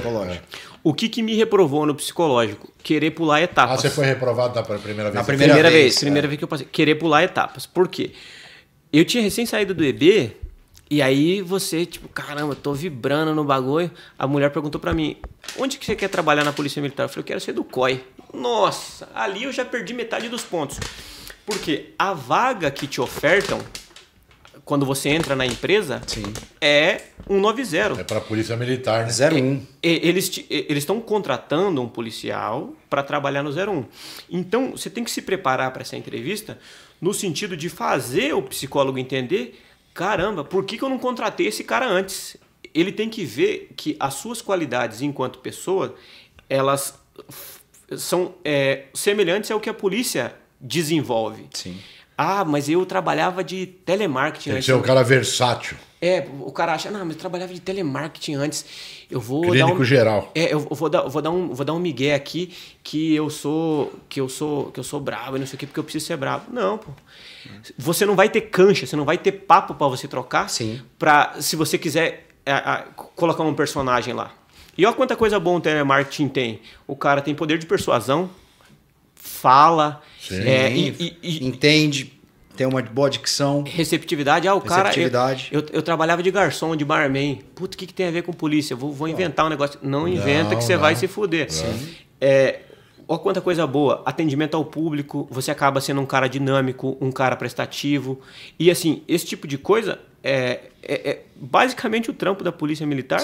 psicológico. O que, que me reprovou no psicológico? Querer pular Ah, etapas. você foi reprovado da primeira vez? Na primeira Primeira, vez, vez, primeira é. vez que eu passei. Querer pular etapas. Por quê? Eu tinha recém saído do EB, e aí você, tipo, caramba, tô vibrando no bagulho. A mulher perguntou pra mim: onde que você quer trabalhar na Polícia Militar? Eu falei, eu quero ser do COI. Nossa, ali eu já perdi metade dos pontos. Porque a vaga que te ofertam, quando você entra na empresa, Sim. é 190. É pra Polícia Militar, né? 01. E- Eles e- estão contratando um policial para trabalhar no 01. Então, você tem que se preparar para essa entrevista no sentido de fazer o psicólogo entender, caramba, por que, que eu não contratei esse cara antes? Ele tem que ver que as suas qualidades enquanto pessoa, elas são é, semelhantes ao que a polícia desenvolve. Sim. Ah, mas eu trabalhava de telemarketing Tem que ser um cara versátil. É, o cara acha, não, mas eu trabalhava de telemarketing antes. Eu vou Clínico dar um, geral. É, eu vou dar, vou dar um, vou dar um migué aqui que eu sou, que eu sou, que eu sou bravo e não sei o quê, porque eu preciso ser bravo. Não, pô. Você não vai ter cancha, você não vai ter papo pra você trocar. Sim. Pra, se você quiser é, é, colocar um personagem lá. E olha quanta coisa boa o telemarketing tem. O cara tem poder de persuasão, fala, Sim. é, e- e- e, Entende, tem uma boa dicção. Receptividade, ah, o cara. Eu, Receptividade. eu, eu trabalhava de garçom, de barman. Puta, o que, que tem a ver com polícia? Vou, vou inventar um negócio. Não inventa que você não. vai se fuder. É, olha quanta coisa boa. Atendimento ao público, você acaba sendo um cara dinâmico, um cara prestativo. E assim, esse tipo de coisa é, é- é basicamente o trampo da polícia militar.